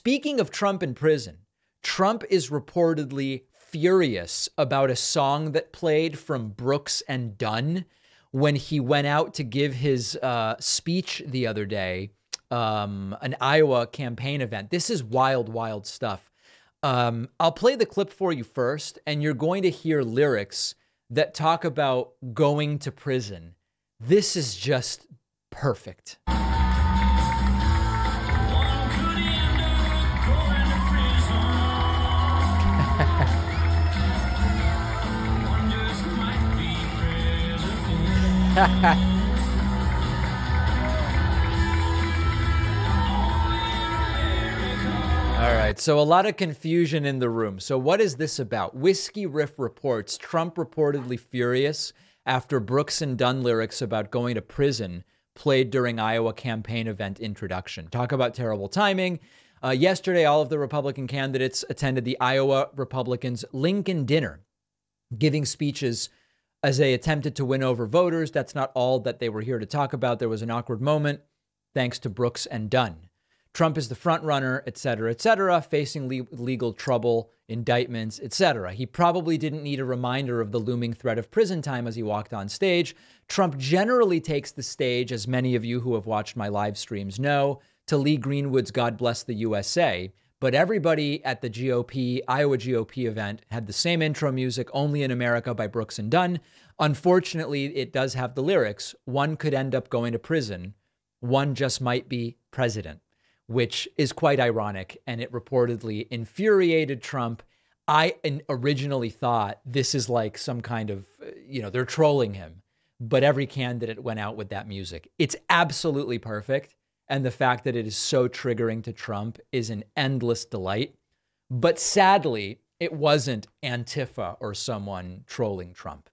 Speaking of Trump in prison, Trump is reportedly furious about a song that played from Brooks and Dunn when he went out to give his uh, speech the other day, um, an Iowa campaign event. This is wild, wild stuff. Um, I'll play the clip for you first, and you're going to hear lyrics that talk about going to prison. This is just perfect. All right, so a lot of confusion in the room. So, what is this about? Whiskey Riff reports Trump reportedly furious after Brooks and Dunn lyrics about going to prison played during Iowa campaign event introduction. Talk about terrible timing. Uh, yesterday, all of the Republican candidates attended the Iowa Republicans' Lincoln dinner, giving speeches as they attempted to win over voters. That's not all that they were here to talk about. There was an awkward moment thanks to Brooks and Dunn. Trump is the front runner, et cetera, et cetera, facing le- legal trouble, indictments, et cetera. He probably didn't need a reminder of the looming threat of prison time as he walked on stage. Trump generally takes the stage, as many of you who have watched my live streams know, to Lee Greenwood's God Bless the USA. But everybody at the GOP, Iowa GOP event had the same intro music, Only in America by Brooks and Dunn. Unfortunately, it does have the lyrics one could end up going to prison, one just might be president which is quite ironic. And it reportedly infuriated Trump. I originally thought this is like some kind of, you know, they're trolling him. But every candidate went out with that music. It's absolutely perfect. And the fact that it is so triggering to Trump is an endless delight. But sadly, it wasn't Antifa or someone trolling Trump.